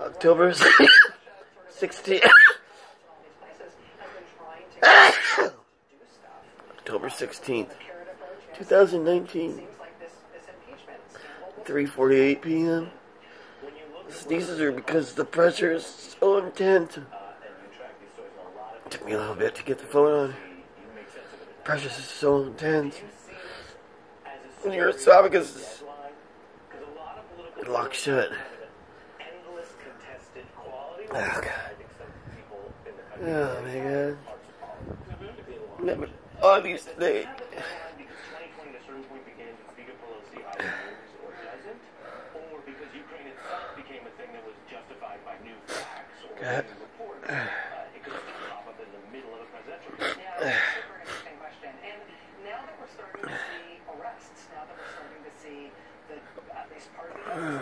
October Russia sort of 16 in all these places has been trying to do. October 16th, Carrot approach, yes. 2019, Seems like this, this impeachment scandal will 3:48 p.m. Sneezes are because the pressure is so intense. Took me a little bit to get the phone on. Pressure is so intense. When your esophagus is locked shut. Oh god. Oh my god. Never oh, obvious today. God. Yeah, super interesting question. And now that we're starting to see arrests, now that we're starting to see the at least part of the evidence